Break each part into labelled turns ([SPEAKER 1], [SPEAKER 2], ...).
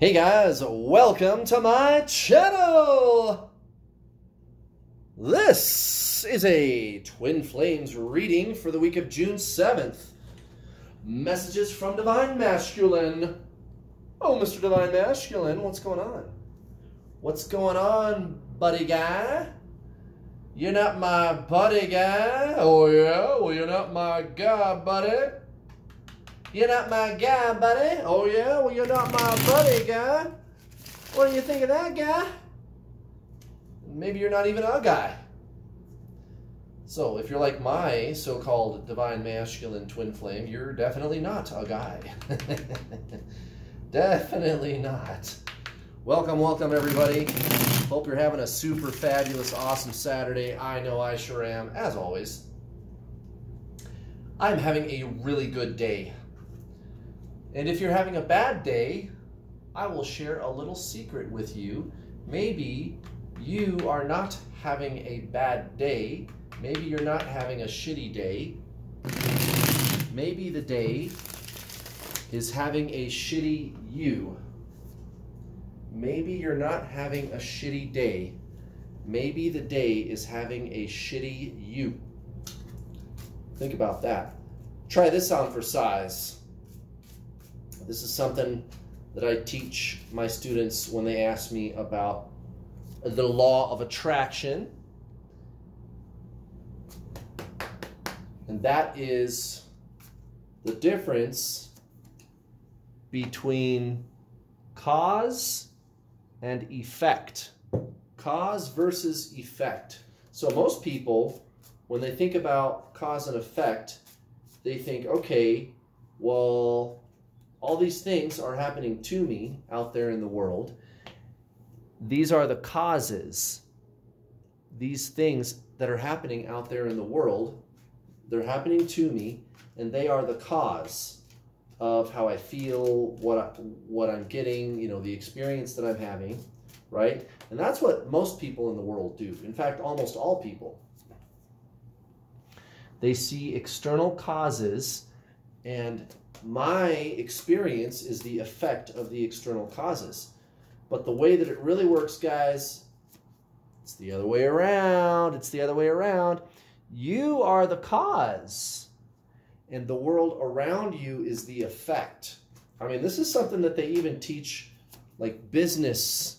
[SPEAKER 1] Hey guys, welcome to my channel! This is a Twin Flames reading for the week of June 7th. Messages from Divine Masculine. Oh, Mr. Divine Masculine, what's going on? What's going on, buddy guy? You're not my buddy guy? Oh yeah? Well, you're not my guy, buddy. You're not my guy, buddy. Oh, yeah? Well, you're not my buddy, guy. What do you think of that, guy? Maybe you're not even a guy. So, if you're like my so called divine masculine twin flame, you're definitely not a guy. definitely not. Welcome, welcome, everybody. Hope you're having a super fabulous, awesome Saturday. I know I sure am, as always. I'm having a really good day. And if you're having a bad day, I will share a little secret with you. Maybe you are not having a bad day. Maybe you're not having a shitty day. Maybe the day is having a shitty you. Maybe you're not having a shitty day. Maybe the day is having a shitty you. Think about that. Try this on for size. This is something that I teach my students when they ask me about the law of attraction. And that is the difference between cause and effect. Cause versus effect. So most people, when they think about cause and effect, they think, okay, well, all these things are happening to me out there in the world. These are the causes. These things that are happening out there in the world, they're happening to me, and they are the cause of how I feel, what I, what I'm getting, you know, the experience that I'm having, right? And that's what most people in the world do. In fact, almost all people. They see external causes and my experience is the effect of the external causes. But the way that it really works, guys, it's the other way around. It's the other way around. You are the cause, and the world around you is the effect. I mean, this is something that they even teach like business,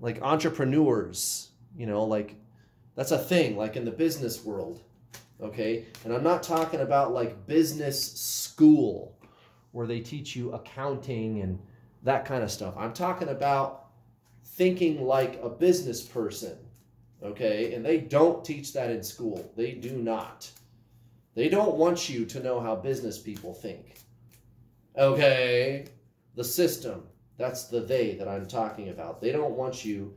[SPEAKER 1] like entrepreneurs, you know, like that's a thing, like in the business world okay? And I'm not talking about like business school where they teach you accounting and that kind of stuff. I'm talking about thinking like a business person, okay? And they don't teach that in school. They do not. They don't want you to know how business people think. Okay? The system. That's the they that I'm talking about. They don't want you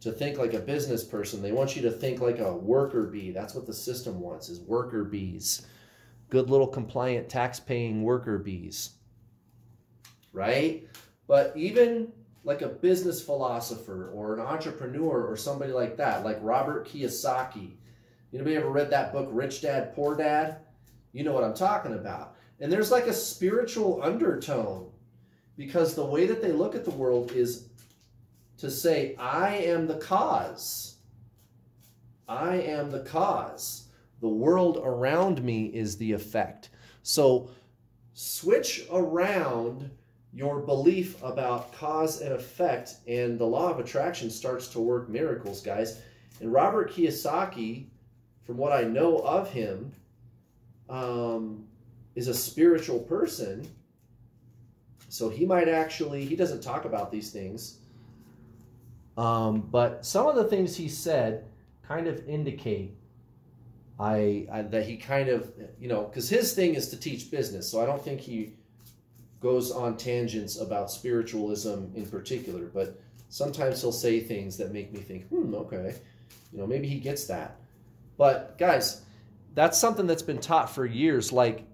[SPEAKER 1] to think like a business person. They want you to think like a worker bee. That's what the system wants is worker bees. Good little compliant tax paying worker bees. Right? But even like a business philosopher or an entrepreneur or somebody like that, like Robert Kiyosaki. Anybody ever read that book, Rich Dad, Poor Dad? You know what I'm talking about. And there's like a spiritual undertone because the way that they look at the world is to say, I am the cause. I am the cause. The world around me is the effect. So switch around your belief about cause and effect, and the law of attraction starts to work miracles, guys. And Robert Kiyosaki, from what I know of him, um, is a spiritual person. So he might actually, he doesn't talk about these things um, but some of the things he said kind of indicate I, I that he kind of you know because his thing is to teach business, so I don't think he goes on tangents about spiritualism in particular. But sometimes he'll say things that make me think, hmm, okay, you know, maybe he gets that. But guys, that's something that's been taught for years. Like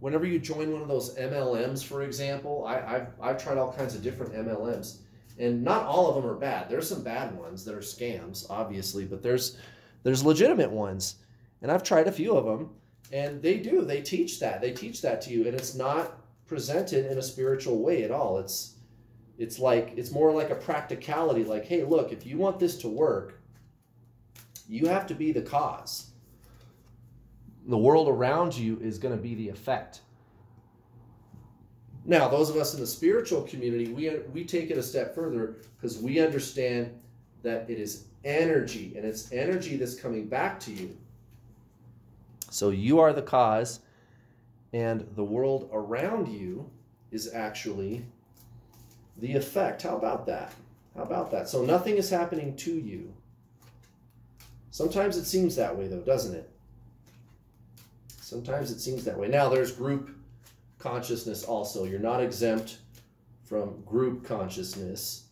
[SPEAKER 1] whenever you join one of those MLMs, for example, I, I've I've tried all kinds of different MLMs and not all of them are bad. There's some bad ones that are scams, obviously, but there's there's legitimate ones, and I've tried a few of them, and they do. They teach that. They teach that to you, and it's not presented in a spiritual way at all. It's It's like it's more like a practicality like, hey, look, if you want this to work, you have to be the cause. The world around you is going to be the effect. Now, those of us in the spiritual community, we, we take it a step further because we understand that it is energy and it's energy that's coming back to you. So you are the cause, and the world around you is actually the effect. How about that? How about that? So nothing is happening to you. Sometimes it seems that way, though, doesn't it? Sometimes it seems that way. Now, there's group consciousness also. You're not exempt from group consciousness.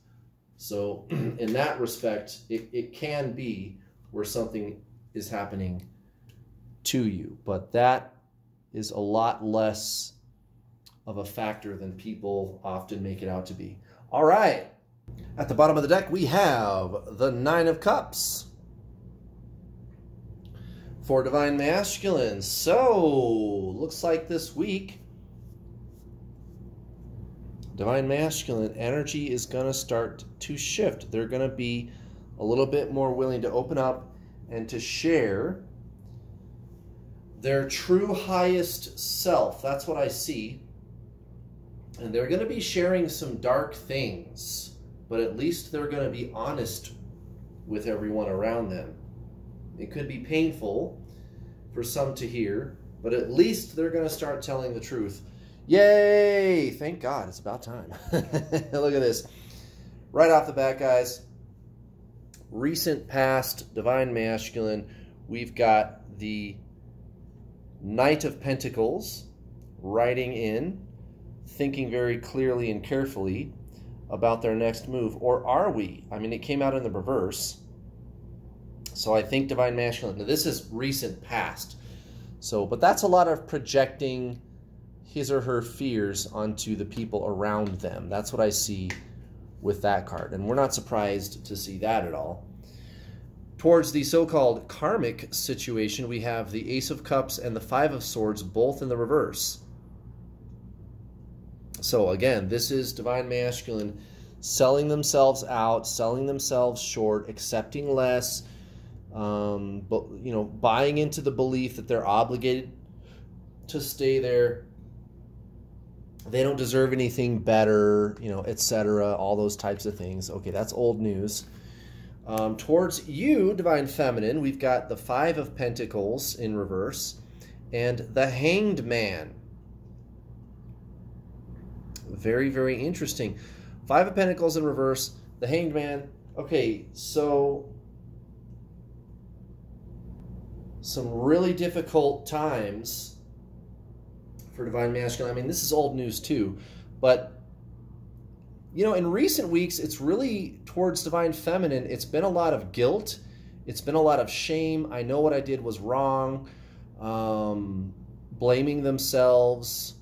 [SPEAKER 1] So, in that respect, it, it can be where something is happening to you. But that is a lot less of a factor than people often make it out to be. All right. At the bottom of the deck, we have the Nine of Cups for Divine Masculine. So, looks like this week, Divine Masculine energy is going to start to shift. They're going to be a little bit more willing to open up and to share their true highest self. That's what I see and they're going to be sharing some dark things, but at least they're going to be honest with everyone around them. It could be painful for some to hear, but at least they're going to start telling the truth. Yay! Thank God, it's about time. Look at this. Right off the bat, guys, recent past divine masculine, we've got the Knight of Pentacles riding in thinking very clearly and carefully about their next move? Or are we? I mean, it came out in the reverse. So I think divine masculine. Now, this is recent past. So, but that's a lot of projecting his or her fears onto the people around them. That's what I see with that card. And we're not surprised to see that at all. Towards the so-called karmic situation, we have the Ace of Cups and the Five of Swords both in the reverse. So again, this is divine masculine selling themselves out, selling themselves short, accepting less, um, but you know, buying into the belief that they're obligated to stay there. They don't deserve anything better, you know, etc. All those types of things. Okay, that's old news. Um, towards you, divine feminine, we've got the five of pentacles in reverse and the hanged man very, very interesting. Five of Pentacles in reverse, the Hanged Man. Okay, so some really difficult times for Divine Masculine. I mean, this is old news too, but you know, in recent weeks, it's really towards Divine Feminine. It's been a lot of guilt. It's been a lot of shame. I know what I did was wrong. Um, blaming themselves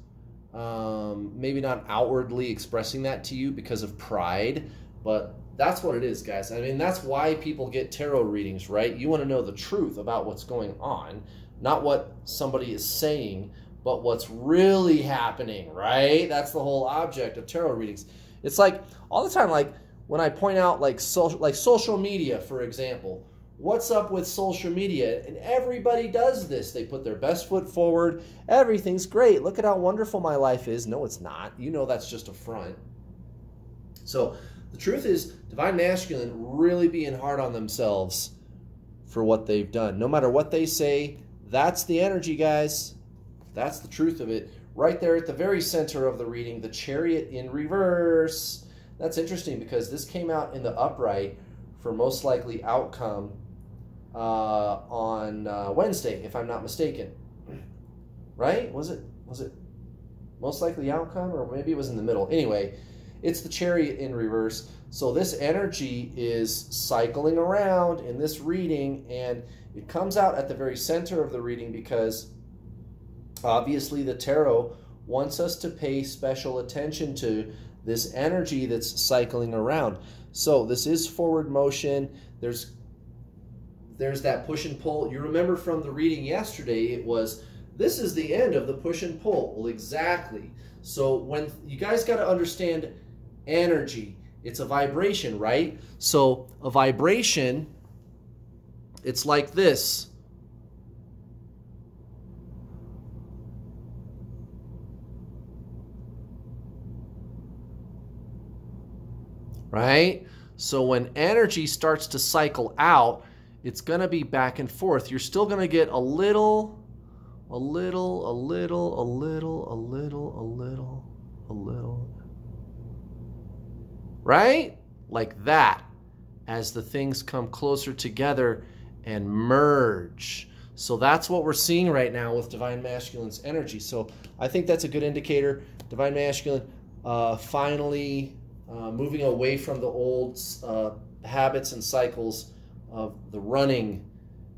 [SPEAKER 1] um, maybe not outwardly expressing that to you because of pride, but that's what it is, guys. I mean, that's why people get tarot readings, right? You want to know the truth about what's going on, not what somebody is saying, but what's really happening, right? That's the whole object of tarot readings. It's like all the time, like when I point out like social, like social media, for example what's up with social media? And everybody does this. They put their best foot forward. Everything's great. Look at how wonderful my life is. No, it's not. You know that's just a front. So the truth is, Divine Masculine really being hard on themselves for what they've done. No matter what they say, that's the energy, guys. That's the truth of it. Right there at the very center of the reading, the chariot in reverse. That's interesting because this came out in the upright for most likely outcome uh, on uh, Wednesday, if I'm not mistaken. Right? Was it? Was it most likely outcome, or maybe it was in the middle? Anyway, it's the chariot in reverse. So this energy is cycling around in this reading, and it comes out at the very center of the reading because obviously the tarot wants us to pay special attention to this energy that's cycling around. So this is forward motion. There's there's that push and pull. You remember from the reading yesterday, it was this is the end of the push and pull. Well, exactly. So when you guys got to understand energy. It's a vibration, right? So a vibration, it's like this. Right? So when energy starts to cycle out, it's going to be back and forth. You're still going to get a little, a little, a little, a little, a little, a little, a little. Right? Like that as the things come closer together and merge. So that's what we're seeing right now with Divine Masculine's energy. So I think that's a good indicator. Divine Masculine uh, finally uh, moving away from the old uh, habits and cycles of the running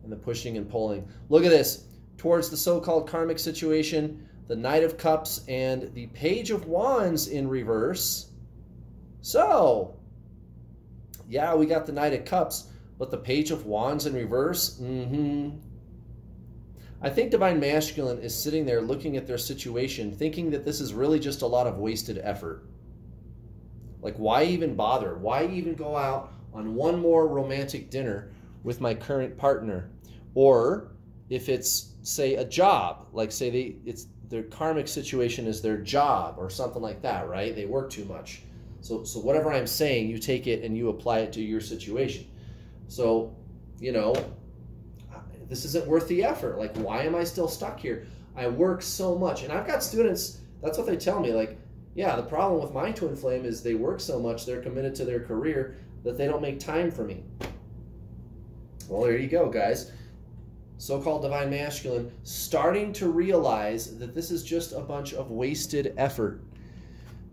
[SPEAKER 1] and the pushing and pulling. Look at this. Towards the so-called karmic situation, the Knight of Cups and the Page of Wands in reverse. So, yeah, we got the Knight of Cups, but the Page of Wands in reverse, mm-hmm. I think Divine Masculine is sitting there looking at their situation, thinking that this is really just a lot of wasted effort. Like, why even bother? Why even go out on one more romantic dinner with my current partner? Or if it's, say, a job, like, say, they, it's their karmic situation is their job or something like that, right? They work too much. So, so whatever I'm saying, you take it and you apply it to your situation. So, you know, this isn't worth the effort. Like, why am I still stuck here? I work so much. And I've got students, that's what they tell me. Like, yeah, the problem with my twin flame is they work so much, they're committed to their career that they don't make time for me. Well, there you go, guys. So called divine masculine starting to realize that this is just a bunch of wasted effort,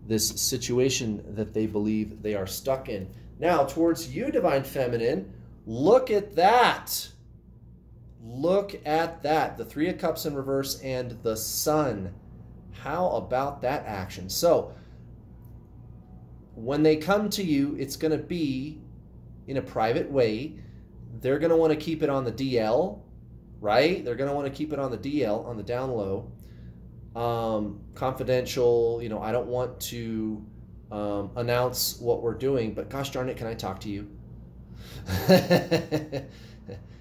[SPEAKER 1] this situation that they believe they are stuck in. Now, towards you, divine feminine, look at that. Look at that. The Three of Cups in reverse and the Sun. How about that action? So, when they come to you, it's going to be in a private way. They're going to want to keep it on the DL, right? They're going to want to keep it on the DL, on the down low. Um, confidential, you know, I don't want to um, announce what we're doing, but gosh darn it, can I talk to you?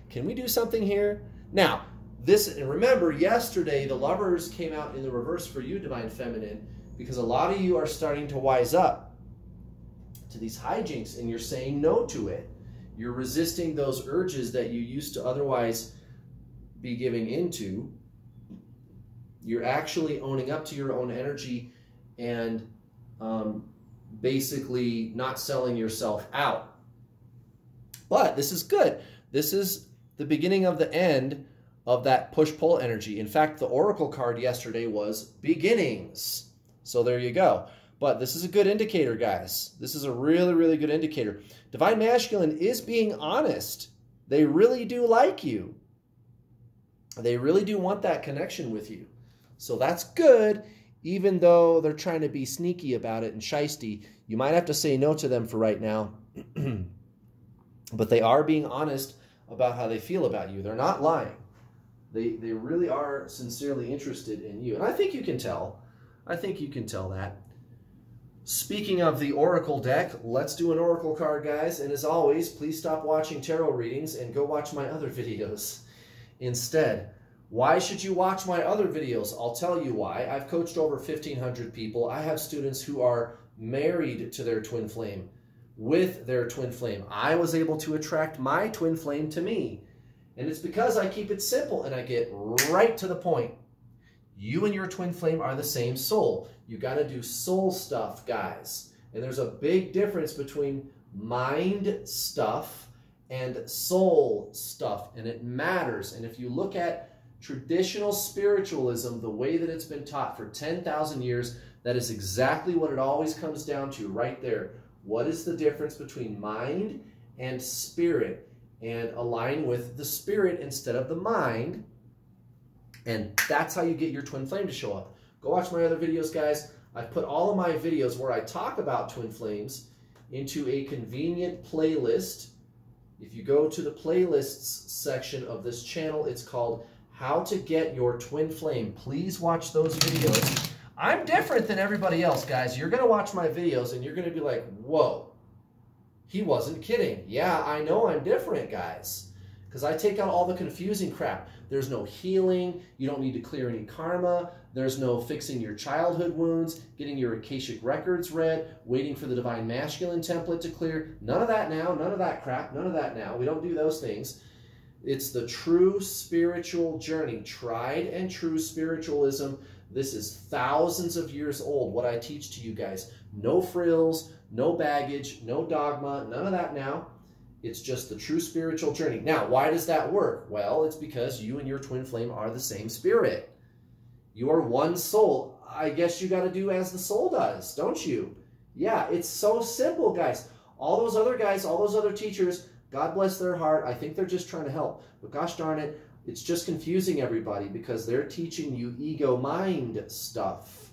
[SPEAKER 1] can we do something here? Now, this and remember yesterday the lovers came out in the reverse for you divine feminine because a lot of you are starting to wise up to these hijinks and you're saying no to it. You're resisting those urges that you used to otherwise be giving into. You're actually owning up to your own energy and um, basically not selling yourself out. But this is good. This is the beginning of the end of that push pull energy. In fact, the Oracle card yesterday was beginnings. So there you go. But this is a good indicator, guys. This is a really, really good indicator. Divine Masculine is being honest. They really do like you. They really do want that connection with you. So that's good, even though they're trying to be sneaky about it and shisty. You might have to say no to them for right now. but they are being honest about how they feel about you. They're not lying. They, they really are sincerely interested in you. And I think you can tell. I think you can tell that. Speaking of the Oracle deck, let's do an Oracle card, guys. And as always, please stop watching tarot readings and go watch my other videos instead. Why should you watch my other videos? I'll tell you why. I've coached over 1,500 people. I have students who are married to their twin flame, with their twin flame. I was able to attract my twin flame to me. And it's because I keep it simple and I get right to the point. You and your twin flame are the same soul. You got to do soul stuff, guys. And there's a big difference between mind stuff and soul stuff, and it matters. And if you look at traditional spiritualism, the way that it's been taught for 10,000 years, that is exactly what it always comes down to right there. What is the difference between mind and spirit? And align with the spirit instead of the mind. And that's how you get your twin flame to show up. Go watch my other videos, guys. I've put all of my videos where I talk about twin flames into a convenient playlist. If you go to the playlists section of this channel, it's called How to Get Your Twin Flame. Please watch those videos. I'm different than everybody else, guys. You're going to watch my videos and you're going to be like, whoa, he wasn't kidding. Yeah, I know I'm different, guys. Because I take out all the confusing crap. There's no healing. You don't need to clear any karma. There's no fixing your childhood wounds, getting your Akashic records read, waiting for the Divine Masculine template to clear. None of that now. None of that crap. None of that now. We don't do those things. It's the true spiritual journey, tried and true spiritualism. This is thousands of years old, what I teach to you guys. No frills, no baggage, no dogma, none of that now. It's just the true spiritual journey. Now, why does that work? Well, it's because you and your twin flame are the same spirit. You are one soul. I guess you got to do as the soul does, don't you? Yeah, it's so simple, guys. All those other guys, all those other teachers, God bless their heart. I think they're just trying to help. But gosh darn it, it's just confusing everybody because they're teaching you ego mind stuff.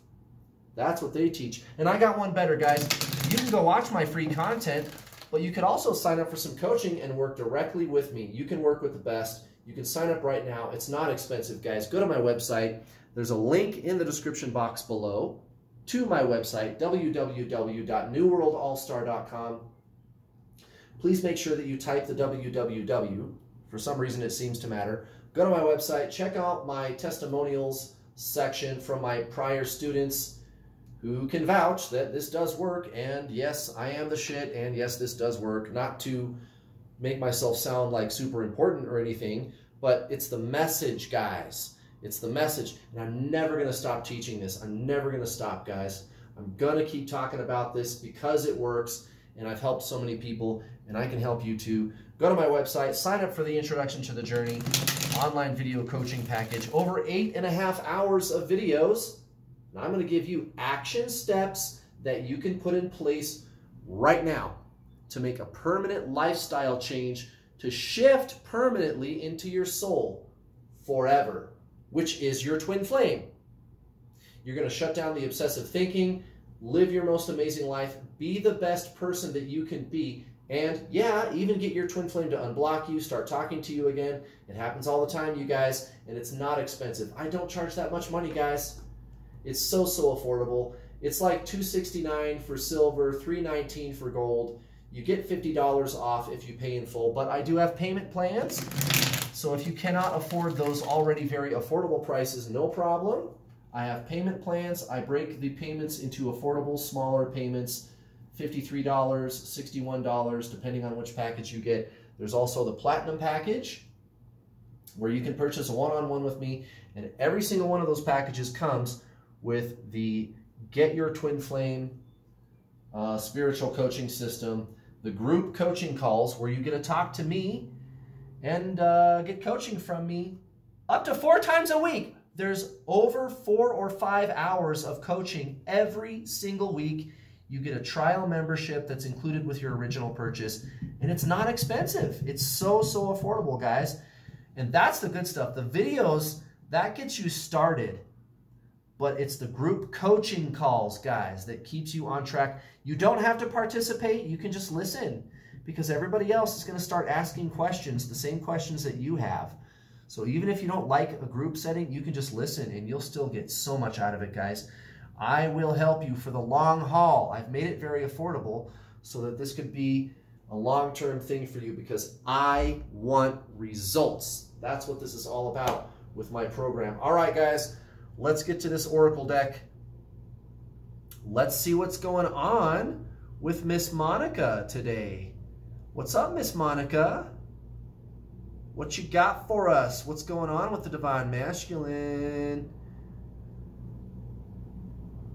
[SPEAKER 1] That's what they teach. And I got one better, guys. You can go watch my free content but you could also sign up for some coaching and work directly with me. You can work with the best. You can sign up right now. It's not expensive, guys. Go to my website. There's a link in the description box below to my website, www.newworldallstar.com. Please make sure that you type the www. For some reason, it seems to matter. Go to my website, check out my testimonials section from my prior students who can vouch that this does work and yes, I am the shit and yes, this does work. Not to make myself sound like super important or anything, but it's the message, guys. It's the message. And I'm never going to stop teaching this. I'm never going to stop, guys. I'm going to keep talking about this because it works and I've helped so many people and I can help you too. Go to my website, sign up for the Introduction to the Journey online video coaching package. Over eight and a half hours of videos and I'm going to give you action steps that you can put in place right now to make a permanent lifestyle change to shift permanently into your soul forever, which is your twin flame. You're going to shut down the obsessive thinking, live your most amazing life, be the best person that you can be, and yeah, even get your twin flame to unblock you, start talking to you again. It happens all the time, you guys, and it's not expensive. I don't charge that much money, guys. It's so so affordable. It's like 269 for silver, 319 for gold. You get $50 off if you pay in full, but I do have payment plans. So if you cannot afford those already very affordable prices, no problem. I have payment plans. I break the payments into affordable, smaller payments, $53, $61, depending on which package you get. There's also the Platinum package, where you can purchase a one-on-one -on -one with me, and every single one of those packages comes with the Get Your Twin Flame uh, spiritual coaching system, the group coaching calls where you get to talk to me and uh, get coaching from me up to four times a week. There's over four or five hours of coaching every single week. You get a trial membership that's included with your original purchase, and it's not expensive. It's so, so affordable, guys. And that's the good stuff. The videos, that gets you started but it's the group coaching calls, guys, that keeps you on track. You don't have to participate. You can just listen because everybody else is going to start asking questions, the same questions that you have. So even if you don't like a group setting, you can just listen and you'll still get so much out of it, guys. I will help you for the long haul. I've made it very affordable so that this could be a long-term thing for you because I want results. That's what this is all about with my program. All right, guys. Let's get to this Oracle deck. Let's see what's going on with Miss Monica today. What's up, Miss Monica? What you got for us? What's going on with the Divine Masculine?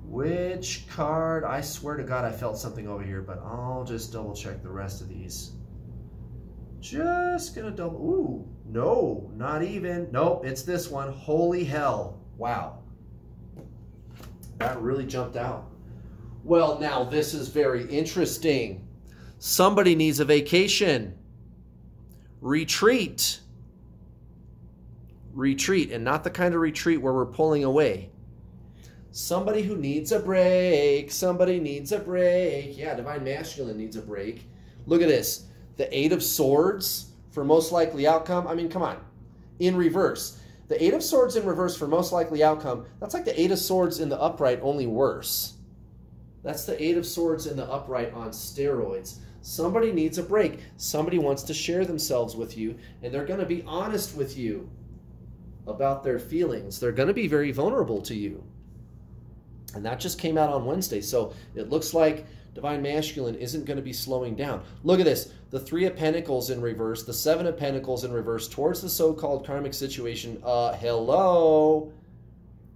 [SPEAKER 1] Which card? I swear to God I felt something over here, but I'll just double check the rest of these. Just gonna double, ooh, no, not even. Nope, it's this one. Holy hell. Wow. That really jumped out. Well, now this is very interesting. Somebody needs a vacation. Retreat. Retreat, and not the kind of retreat where we're pulling away. Somebody who needs a break. Somebody needs a break. Yeah, Divine Masculine needs a break. Look at this. The Eight of Swords for most likely outcome. I mean, come on. In reverse. The Eight of Swords in reverse for most likely outcome, that's like the Eight of Swords in the upright, only worse. That's the Eight of Swords in the upright on steroids. Somebody needs a break. Somebody wants to share themselves with you, and they're going to be honest with you about their feelings. They're going to be very vulnerable to you. And that just came out on Wednesday. So it looks like Divine Masculine isn't going to be slowing down. Look at this. The Three of Pentacles in reverse, the Seven of Pentacles in reverse towards the so-called karmic situation. Uh, hello?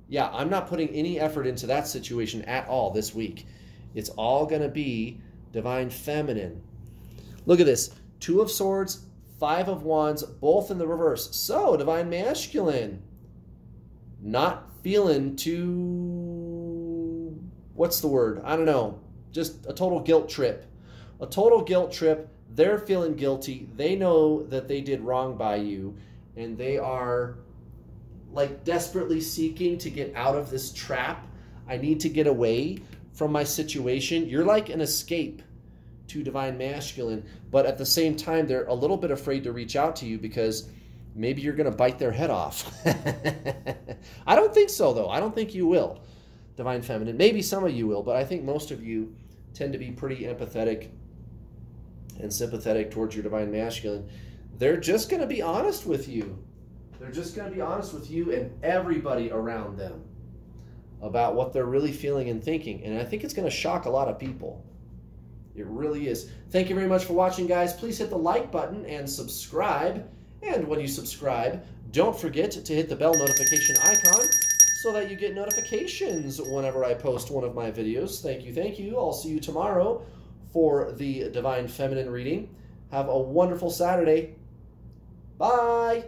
[SPEAKER 1] Yeah, I'm not putting any effort into that situation at all this week. It's all going to be Divine Feminine. Look at this. Two of Swords, Five of Wands, both in the reverse. So, Divine Masculine. Not feeling too... What's the word? I don't know just a total guilt trip. A total guilt trip. They're feeling guilty. They know that they did wrong by you, and they are like desperately seeking to get out of this trap. I need to get away from my situation. You're like an escape to divine masculine, but at the same time, they're a little bit afraid to reach out to you because maybe you're going to bite their head off. I don't think so, though. I don't think you will divine feminine. Maybe some of you will, but I think most of you tend to be pretty empathetic and sympathetic towards your divine masculine. They're just going to be honest with you. They're just going to be honest with you and everybody around them about what they're really feeling and thinking. And I think it's going to shock a lot of people. It really is. Thank you very much for watching, guys. Please hit the like button and subscribe. And when you subscribe, don't forget to hit the bell notification icon so that you get notifications whenever I post one of my videos. Thank you, thank you. I'll see you tomorrow for the Divine Feminine reading. Have a wonderful Saturday. Bye.